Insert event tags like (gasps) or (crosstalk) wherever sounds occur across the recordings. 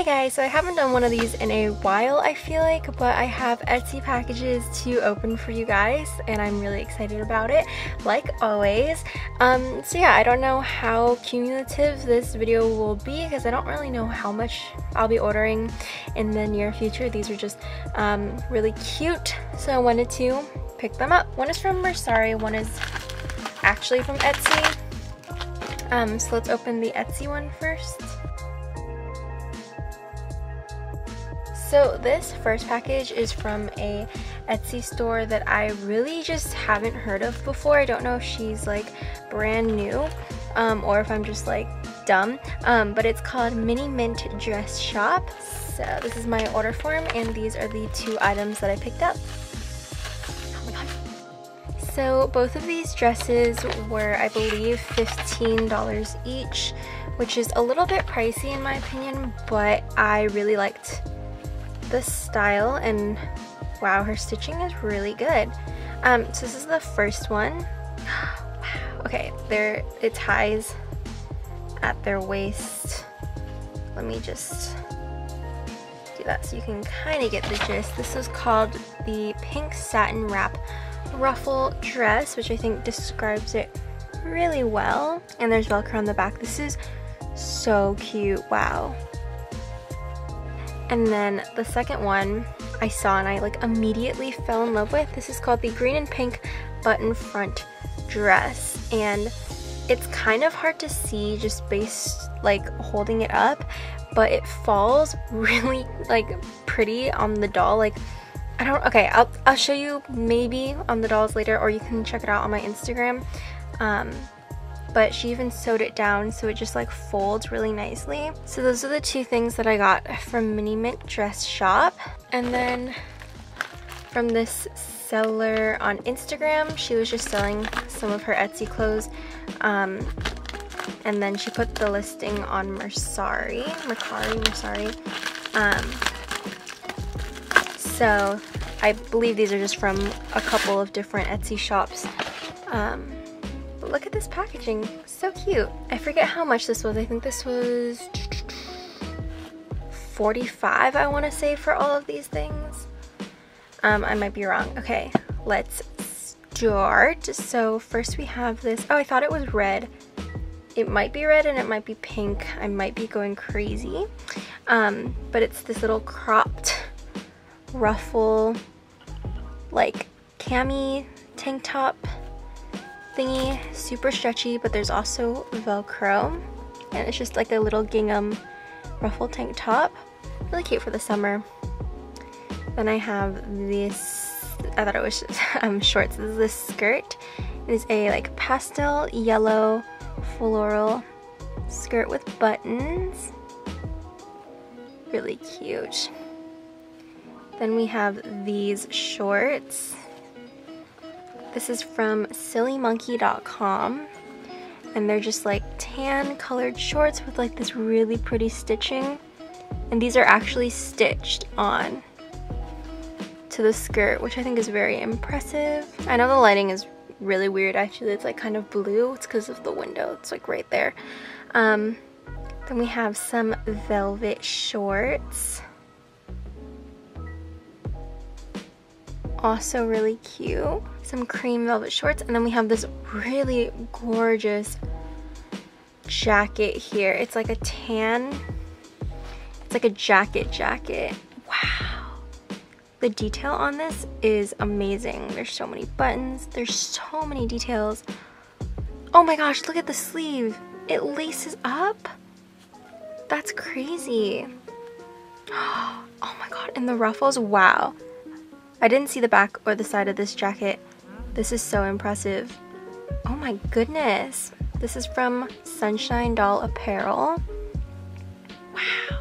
Hey guys, so I haven't done one of these in a while I feel like, but I have Etsy packages to open for you guys and I'm really excited about it, like always. Um, so yeah, I don't know how cumulative this video will be because I don't really know how much I'll be ordering in the near future. These are just um, really cute, so I wanted to pick them up. One is from Mersari, one is actually from Etsy. Um, so let's open the Etsy one first. So this first package is from a Etsy store that I really just haven't heard of before. I don't know if she's like brand new um, or if I'm just like dumb, um, but it's called Mini Mint Dress Shop. So this is my order form and these are the two items that I picked up. Oh so both of these dresses were, I believe, $15 each, which is a little bit pricey in my opinion, but I really liked the style and wow, her stitching is really good. Um, so this is the first one. (gasps) Okay, there it ties at their waist. Let me just do that so you can kind of get the gist. This is called the Pink Satin Wrap Ruffle Dress, which I think describes it really well. And there's Velcro on the back. This is so cute. Wow. And then the second one I saw and I like immediately fell in love with. This is called the green and pink button front dress. And it's kind of hard to see just based like holding it up, but it falls (laughs) really like pretty on the doll. Like I don't, okay, I'll, I'll show you maybe on the dolls later or you can check it out on my Instagram. Um, but she even sewed it down so it just like folds really nicely. So those are the two things that I got from Mini Mint Dress Shop. And then from this seller on Instagram, she was just selling some of her Etsy clothes. Um, and then she put the listing on Mersari, Mercari, Mersari. Um, so I believe these are just from a couple of different Etsy shops. Um, look at this packaging. So cute. I forget how much this was. I think this was 45 I want to say for all of these things. Um, I might be wrong. Okay, let's start. So first we have this. Oh, I thought it was red. It might be red and it might be pink. I might be going crazy. Um, but it's this little cropped ruffle like cami tank top thingy, super stretchy, but there's also Velcro. And it's just like a little gingham ruffle tank top. Really cute for the summer. Then I have this, I thought it was (laughs) um, shorts. This is this skirt. It is a like pastel yellow floral skirt with buttons. Really cute. Then we have these shorts. This is from sillymonkey.com and they're just like tan colored shorts with like this really pretty stitching and these are actually stitched on to the skirt which I think is very impressive. I know the lighting is really weird actually it's like kind of blue it's because of the window it's like right there. Um, then we have some velvet shorts also really cute. Some cream velvet shorts, and then we have this really gorgeous jacket here. It's like a tan, it's like a jacket jacket. Wow. The detail on this is amazing. There's so many buttons, there's so many details. Oh my gosh, look at the sleeve. It laces up. That's crazy. (gasps) Oh my god, and the ruffles, wow. I didn't see the back or the side of this jacket. This is so impressive. Oh my goodness. This is from Sunshine Doll Apparel. Wow.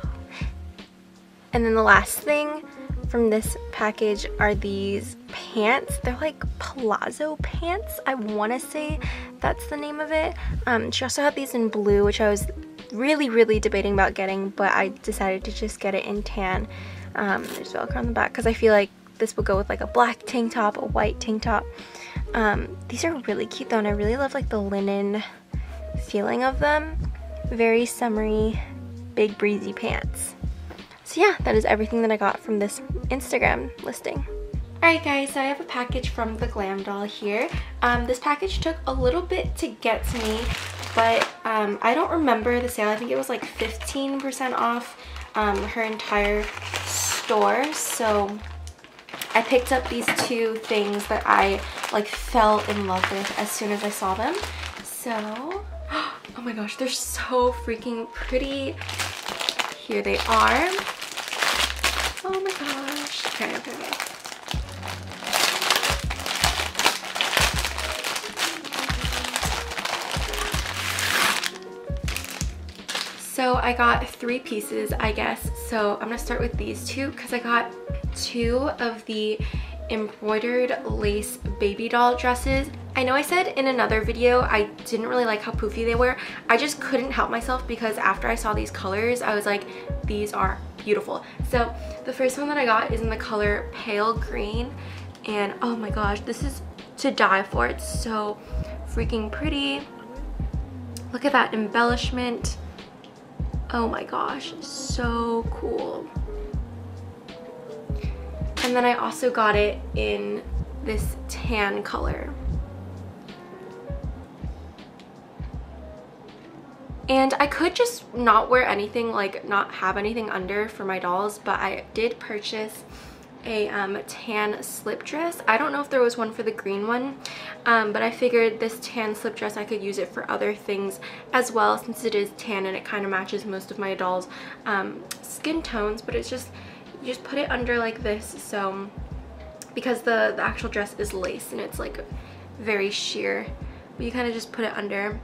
And then the last thing from this package are these pants. They're like palazzo pants. I want to say that's the name of it. Um, she also had these in blue, which I was really, really debating about getting, but I decided to just get it in tan. Um, there's Velcro on the back because I feel like this would go with like a black tank top, a white tank top. Um, these are really cute though and I really love like the linen feeling of them. Very summery, big breezy pants. So yeah, that is everything that I got from this Instagram listing. Alright guys, so I have a package from the Glam Doll here. Um, this package took a little bit to get to me, but um, I don't remember the sale. I think it was like 15% off um, her entire store. So I picked up these two things that I like fell in love with as soon as I saw them. So, (gasps) oh my gosh, they're so freaking pretty. Here they are. Oh my gosh. Okay, okay, okay. So I got three pieces, I guess. So I'm gonna start with these two because I got two of the embroidered lace baby doll dresses. I know I said in another video I didn't really like how poofy they were. I just couldn't help myself because after I saw these colors, I was like, these are beautiful. So the first one that I got is in the color pale green. And oh my gosh, this is to die for. It's so freaking pretty. Look at that embellishment. Oh my gosh, so cool. And then I also got it in this tan color. And I could just not wear anything, like not have anything under for my dolls, but I did purchase a um, tan slip dress. I don't know if there was one for the green one, um, but I figured this tan slip dress, I could use it for other things as well since it is tan and it kind of matches most of my doll's um, skin tones, but it's just, you just put it under like this, so, because the, the actual dress is lace and it's like very sheer, but you kind of just put it under.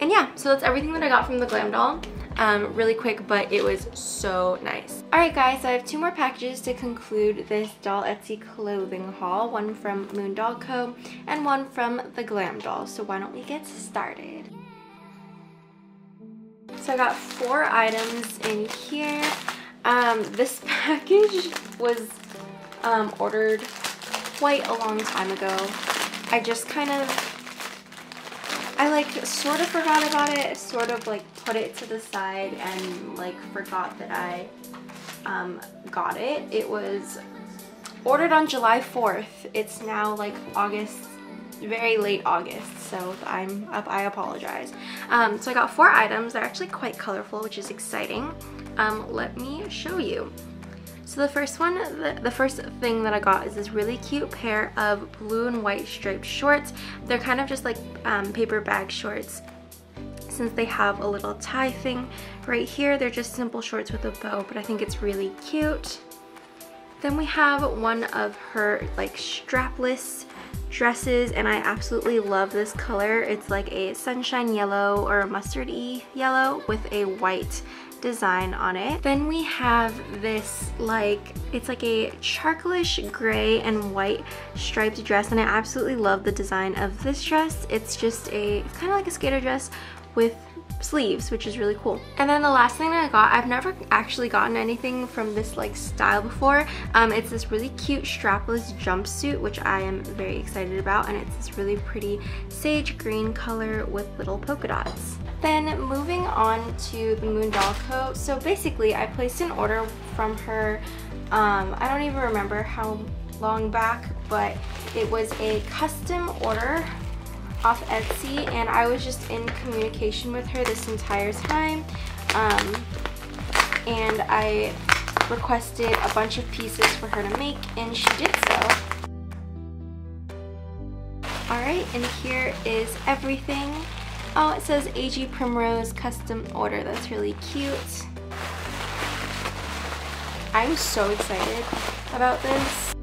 And yeah, so that's everything that I got from the Glam Doll um, really quick, but it was so nice. Alright guys, so I have two more packages to conclude this doll Etsy clothing haul. One from Moon Doll Co. and one from the Glam Doll. So why don't we get started? So I got four items in here. Um, this (laughs) package was um, ordered quite a long time ago. I just kind of I like sort of forgot about it, sort of like put it to the side and like forgot that I um, got it. It was ordered on July 4th. It's now like August, very late August, so I'm up, I apologize. Um, so I got four items. They're actually quite colorful, which is exciting. Um, let me show you. So the first one, the, the, first thing that I got is this really cute pair of blue and white striped shorts. They're kind of just like um, paper bag shorts since they have a little tie thing right here. They're just simple shorts with a bow, but I think it's really cute. Then we have one of her like strapless dresses and I absolutely love this color. It's like a sunshine yellow or a mustardy yellow with a white design on it. Then we have this like, it's like a charcoalish gray and white striped dress and I absolutely love the design of this dress. It's just a, kind of like a skater dress with sleeves which is really cool and then the last thing that I got I've never actually gotten anything from this like style before um, it's this really cute strapless jumpsuit which I am very excited about and it's this really pretty sage green color with little polka dots then moving on to the Moon Doll Co. So basically I placed an order from her, um, I don't even remember how long back, but it was a custom order off Etsy and I was just in communication with her this entire time. Um, and I requested a bunch of pieces for her to make and she did so. Alright, and here is everything. Oh, it says AG Primrose custom order. That's really cute. I'm so excited about this.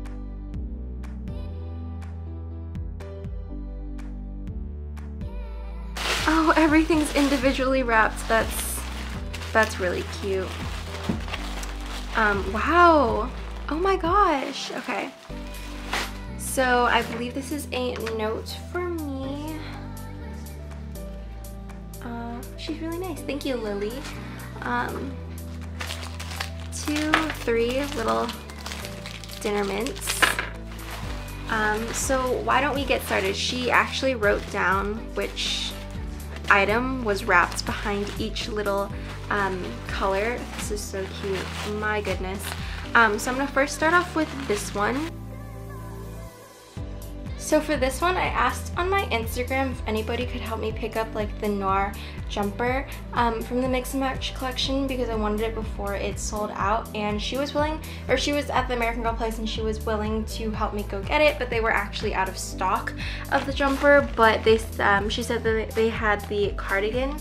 Oh, everything's individually wrapped. That's that's really cute. Um, wow. Oh my gosh. Okay. So I believe this is a note for Thank you, Lily. Um, two, three little dinner mints. Um, so why don't we get started? She actually wrote down which item was wrapped behind each little um, color. This is so cute. My goodness. Um, so I'm to first start off with this one. So for this one, I asked on my Instagram if anybody could help me pick up like the Noir jumper um, from the Mix and Match collection because I wanted it before it sold out. And she was willing, or she was at the American Girl place and she was willing to help me go get it, but they were actually out of stock of the jumper, but they, um, she said that they had the cardigan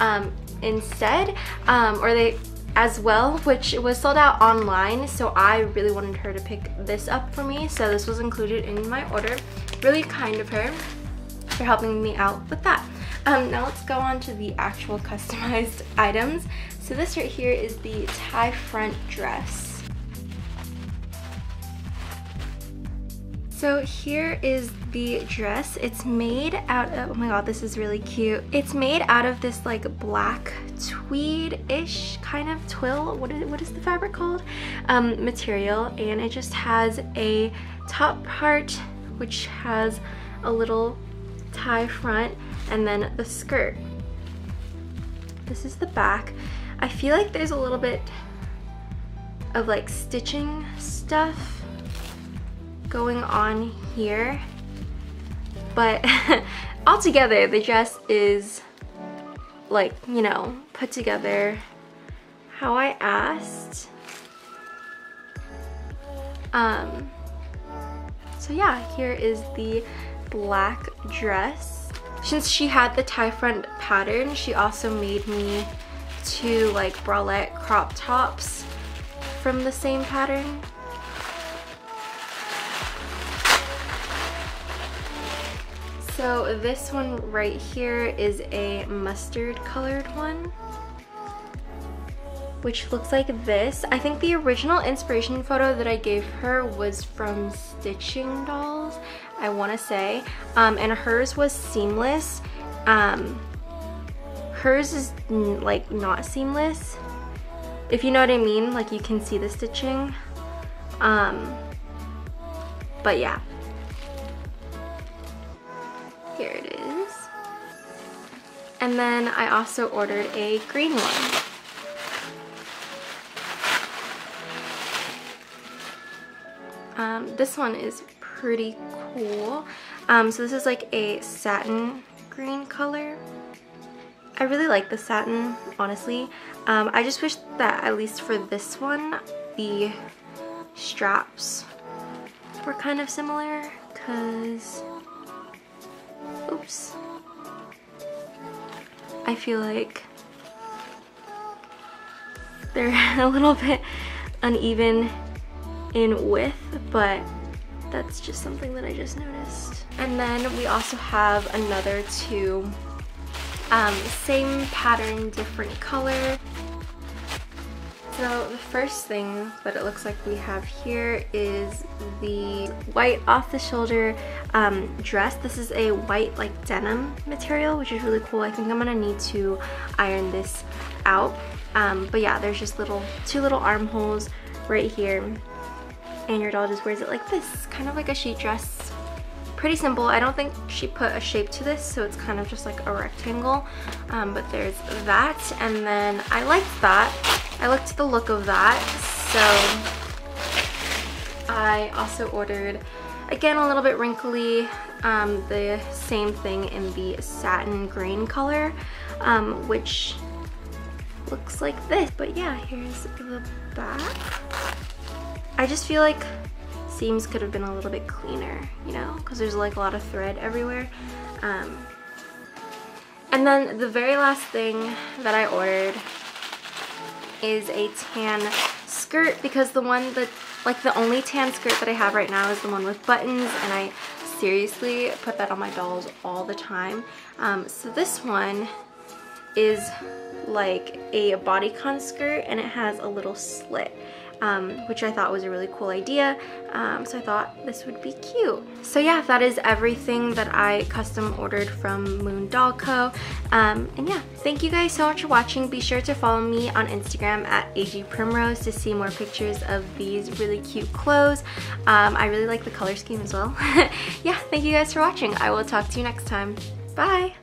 um, instead, um, or they, as well, which was sold out online, so I really wanted her to pick this up for me, so this was included in my order. Really kind of her for helping me out with that. Um, now let's go on to the actual (laughs) customized items. So this right here is the tie front dress. So here is the dress. It's made out of, oh my god, this is really cute. It's made out of this like black tweed-ish kind of twill, what is, what is the fabric called? Um, material and it just has a top part which has a little tie front and then the skirt. This is the back. I feel like there's a little bit of like stitching stuff going on here. But (laughs) altogether, the dress is like, you know, put together how I asked. Um, so yeah, here is the black dress. Since she had the tie front pattern, she also made me two like bralette crop tops from the same pattern. So this one right here is a mustard colored one which looks like this. I think the original inspiration photo that I gave her was from Stitching Dolls, I want to say. Um, and hers was seamless. Um, hers is like not seamless. If you know what I mean, like you can see the stitching. Um, but yeah, And then I also ordered a green one. Um, this one is pretty cool. Um, so this is like a satin green color. I really like the satin, honestly. Um, I just wish that at least for this one, the straps were kind of similar because Oops. I feel like they're (laughs) a little bit uneven in width, but that's just something that I just noticed. And then we also have another two, um, same pattern, different color. So the first thing that it looks like we have here is the white off-the-shoulder um, dress. This is a white like denim material, which is really cool. I think I'm gonna need to iron this out. Um, but yeah, there's just little two little armholes right here. And your doll just wears it like this, kind of like a sheet dress. Pretty simple. I don't think she put a shape to this, so it's kind of just like a rectangle. Um, but there's that, and then I liked that. I liked the look of that, so I also ordered, again a little bit wrinkly, um, the same thing in the satin green color, um, which looks like this. But yeah, here's the back. I just feel like seams could have been a little bit cleaner, you know, because there's like a lot of thread everywhere. Um, and then the very last thing that I ordered is a tan skirt because the one that, like the only tan skirt that I have right now is the one with buttons and I seriously put that on my dolls all the time. Um, so this one is like a bodycon skirt and it has a little slit um, which I thought was a really cool idea. Um, so I thought this would be cute. So yeah, that is everything that I custom ordered from Moon Doll Co. Um, and yeah, thank you guys so much for watching. Be sure to follow me on Instagram at AG Primrose to see more pictures of these really cute clothes. Um, I really like the color scheme as well. (laughs) yeah, thank you guys for watching. I will talk to you next time. Bye!